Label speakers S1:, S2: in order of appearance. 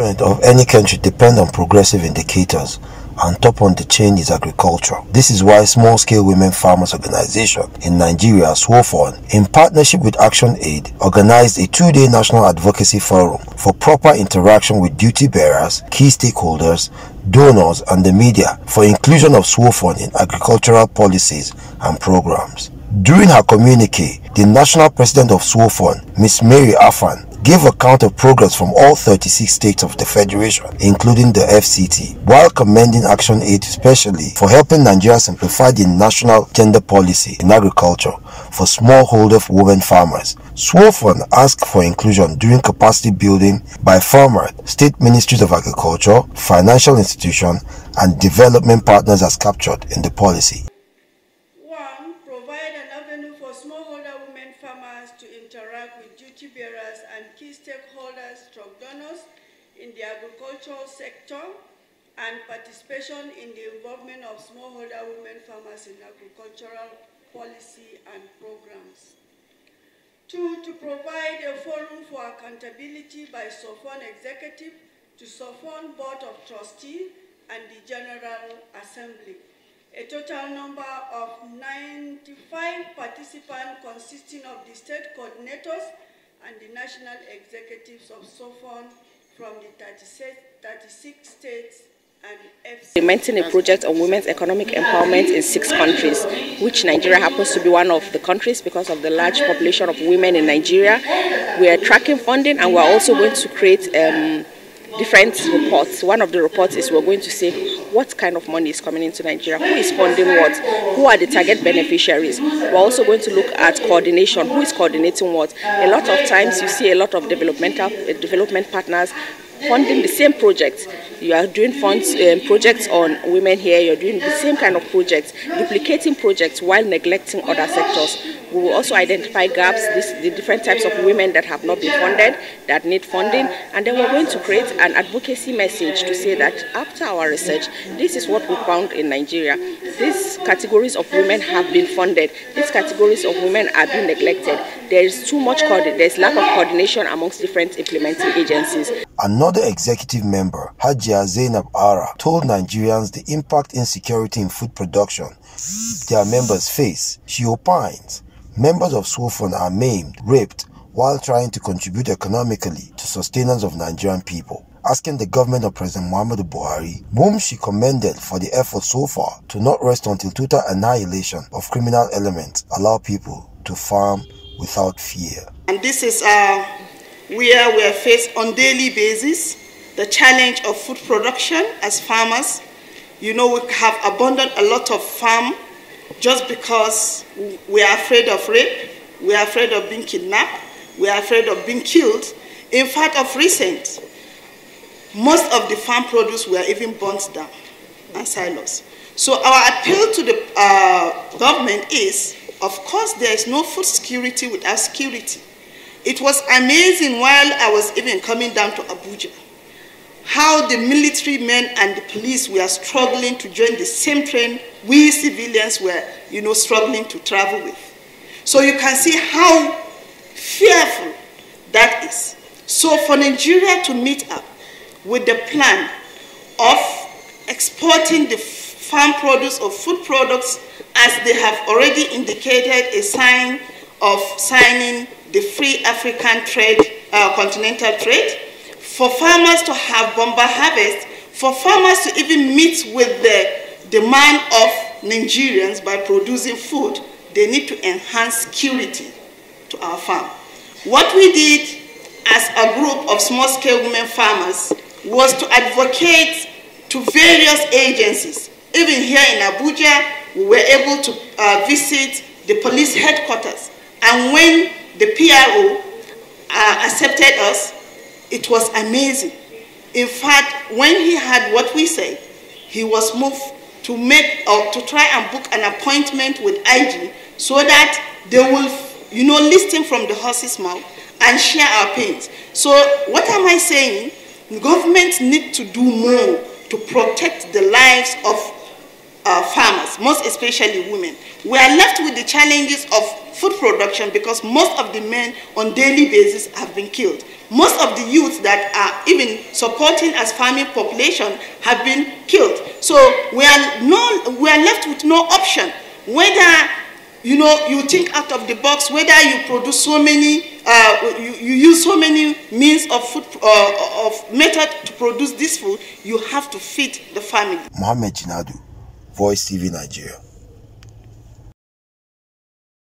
S1: of any country depend on progressive indicators and top on the chain is agriculture. This is why Small Scale Women Farmers Organization in Nigeria, SWOFON, in partnership with Action Aid, organized a two-day national advocacy forum for proper interaction with duty bearers, key stakeholders, donors and the media for inclusion of SWOFON in agricultural policies and programs. During her communique, the national president of SWOFON, Ms. Mary Afan, gave account of progress from all 36 states of the Federation, including the FCT, while commending Action Aid especially for helping Nigeria simplify the national gender policy in agriculture for smallholder women farmers. SWOFON asked for inclusion during capacity building by farmers, state ministries of agriculture, financial institutions, and development partners as captured in the policy.
S2: One, provide an avenue for smallholder women farmers to interact with duty bearers stakeholders, drug donors in the agricultural sector, and participation in the involvement of smallholder women farmers in agricultural policy and programs. Two, to provide a forum for accountability by SWOFON executive to SWOFON Board of Trustees and the General Assembly a total number of 95 participants consisting of the state coordinators and the national executives of SWOFON from the 36, 36 states
S3: implementing a project on women's economic empowerment in six countries, which Nigeria happens to be one of the countries because of the large population of women in Nigeria. We are tracking funding and we're also going to create um, different reports. One of the reports is we're going to say what kind of money is coming into Nigeria, who is funding what, who are the target beneficiaries. We're also going to look at coordination, who is coordinating what. A lot of times you see a lot of developmental uh, development partners funding the same projects. You are doing funds um, projects on women here, you're doing the same kind of projects, duplicating projects while neglecting other sectors. We will also identify gaps, this, the different types of women that have not been funded, that need funding, and then we're going to create an advocacy message to say that after our research, this is what we found in Nigeria. These categories of women have been funded. These categories of women are being neglected. There is too much, there's lack of coordination amongst different implementing agencies.
S1: Another executive member, Hajia Zainab Ara, told Nigerians the impact insecurity in food production their members face. She opines members of SWOFON are maimed, raped, while trying to contribute economically to sustenance of Nigerian people asking the government of President Muhammadu Buhari, whom she commended for the effort so far to not rest until total annihilation of criminal elements allow people to farm without fear.
S4: And this is uh, where we are faced on daily basis the challenge of food production as farmers. You know, we have abandoned a lot of farm just because we are afraid of rape, we are afraid of being kidnapped, we are afraid of being killed. In fact, of recent, most of the farm produce were even burnt down and silos. So our appeal to the uh, government is, of course, there is no food security without security. It was amazing while I was even coming down to Abuja, how the military men and the police were struggling to join the same train we civilians were, you know, struggling to travel with. So you can see how fearful that is. So for Nigeria to meet up with the plan of exporting the farm produce or food products as they have already indicated a sign of signing the free African trade, uh, continental trade, for farmers to have bomber harvest, for farmers to even meet with the demand of Nigerians by producing food, they need to enhance security to our farm. What we did as a group of small-scale women farmers was to advocate to various agencies. Even here in Abuja, we were able to uh, visit the police headquarters. And when the PRO uh, accepted us, it was amazing. In fact, when he had what we said, he was moved to make or to try and book an appointment with IG so that they will, you know, listen from the horse's mouth and share our pains. So what am I saying? Governments need to do more to protect the lives of uh, farmers, most especially women. We are left with the challenges of food production because most of the men on daily basis have been killed. most of the youth that are even supporting as farming population have been killed. So we are, no, we are left with no option. Whether you know you think out of the box, whether you produce so many, uh, you, you, use so many means of food uh, of method to produce this food, you have to feed the family.
S1: Mohammed Jinadu, Voice TV Nigeria.